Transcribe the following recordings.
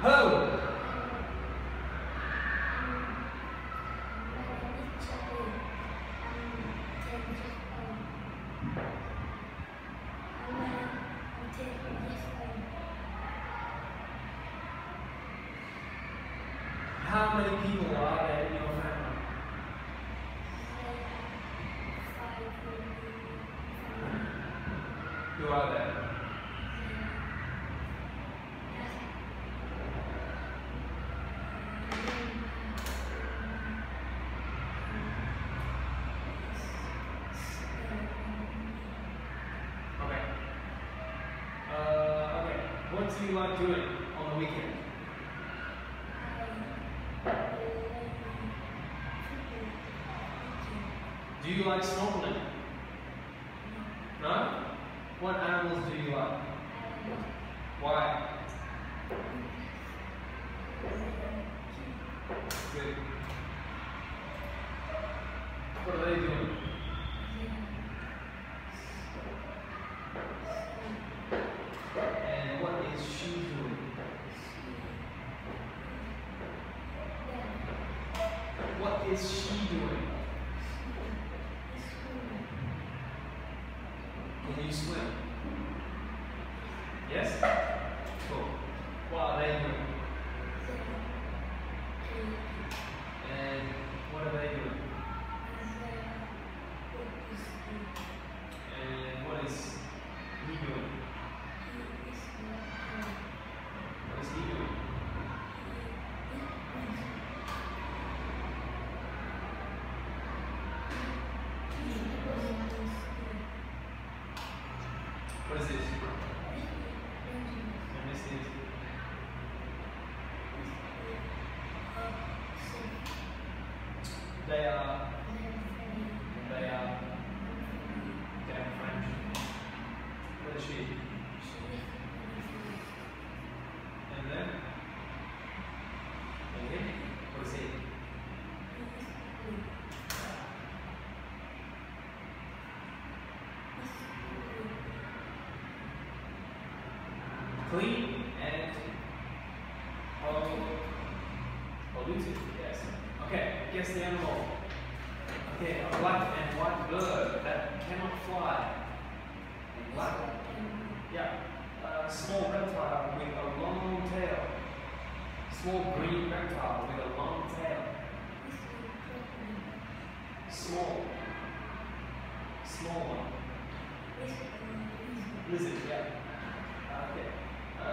Ho! How many people are there in your family? Who are there? Okay. Uh, okay. What do you like doing on the weekend? Do you like snorkeling? No? What animals do you like? Why? Good. What are they doing? And what is she doing? What is she doing? Can you swim? Yes? Cool. What are they doing? And what are they doing? And what is he doing? What is he doing? What is this? And this is they are they are damn French. What is she? And then and him? What is he? Clean and pol- polluted, oh, yes. Okay, guess the animal. Okay, a black and white bird that cannot fly. Black, yeah. A small reptile with a long tail. Small green reptile with a long tail. Small. Small one. Lizard, yeah. Okay. Uh,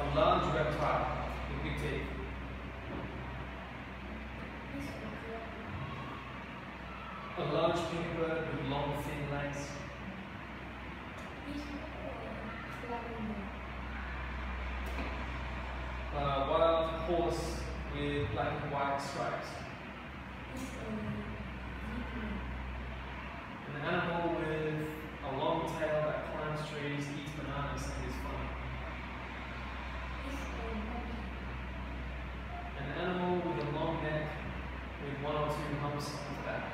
a large reptile with big teeth. A large pink bird with long thin legs. A wild horse with black and white stripes. An animal with a long tail that climbs trees, eats bananas, and is funny. An animal with a long neck with one or two humps on its back.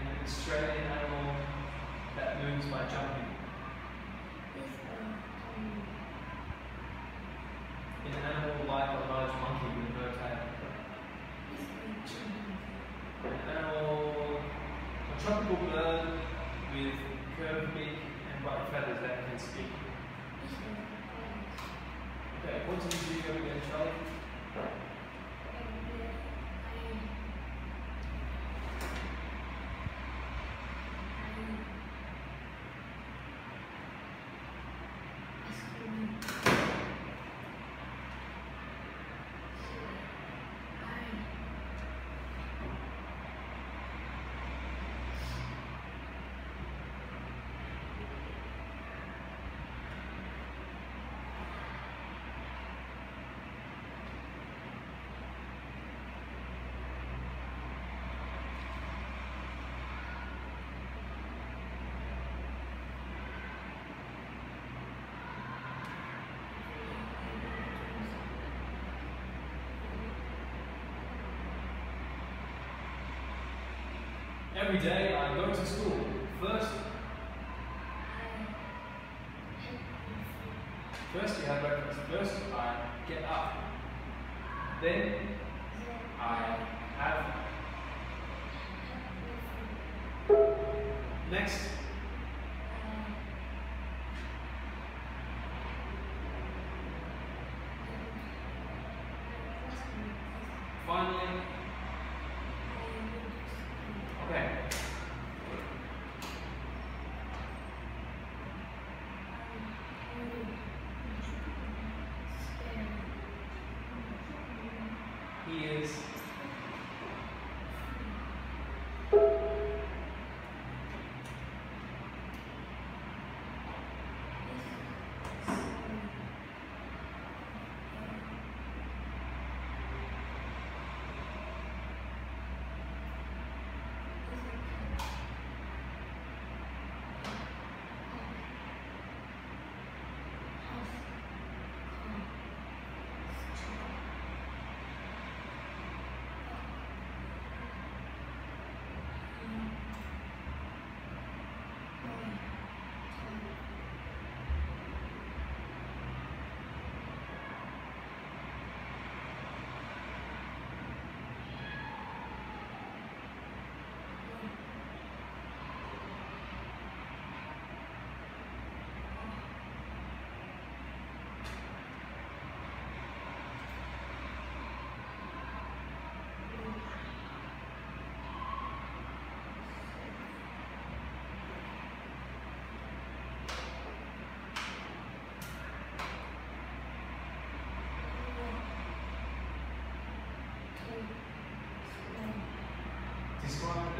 An Australian animal that moves by jumping. An animal like a large monkey with no tail. An animal, a tropical bird with curved beak and bright feathers that speak. Okay, what did you do again, Charlie? Every day I go to school. First, first you have breakfast. First I get up. Then I have. Next.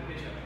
পেছনে